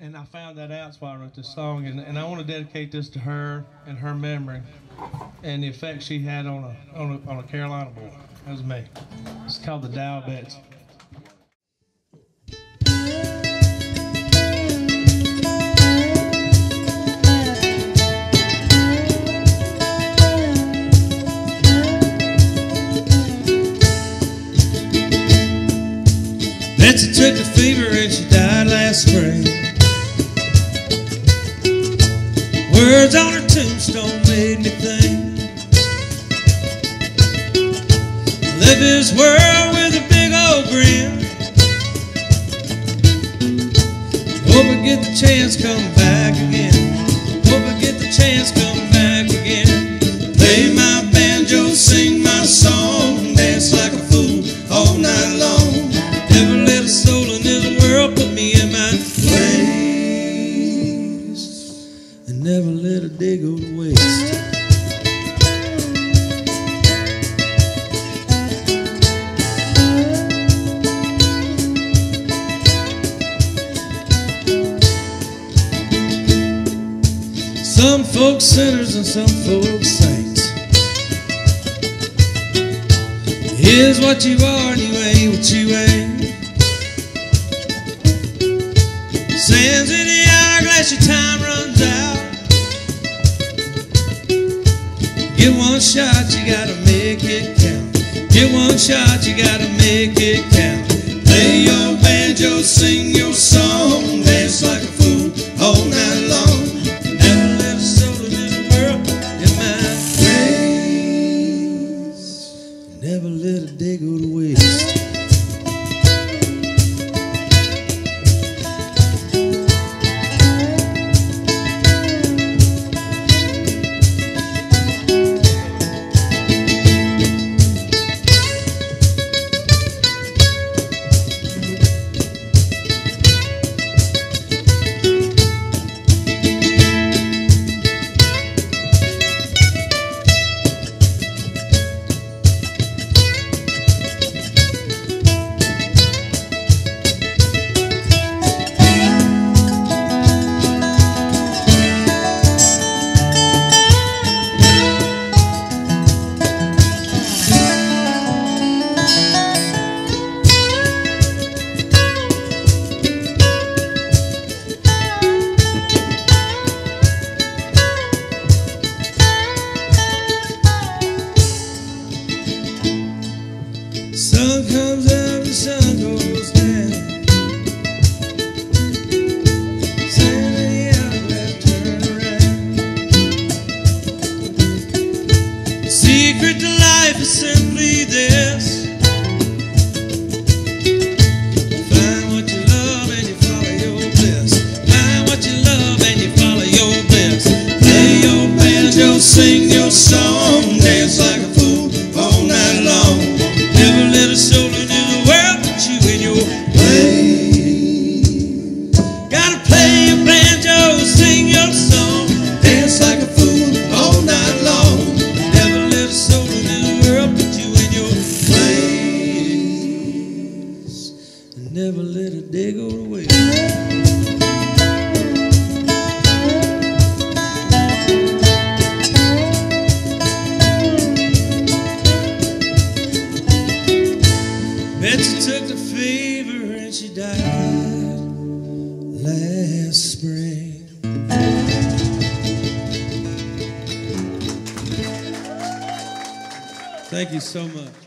and I found that out, so I wrote this song. And, and I want to dedicate this to her and her memory and the effect she had on a, on a, on a Carolina boy. That was me. It's called the Tao Betsy. Betsy took the fever and she died last spring. Words on her tombstone made me think. Live this world with a big old grin. Hope I get the chance come back again. Hope I get the chance come Some folks sinners and some folks saints. Here's what you are and you ain't what you ain't. Sands in the hourglass, your time runs out. Get one shot, you gotta make it count. Get one shot, you gotta make it count. Play your banjo, sing Sun comes up and sun goes down. Outlet turn. The secret to life is Betsy took the fever and she died last spring. Thank you so much.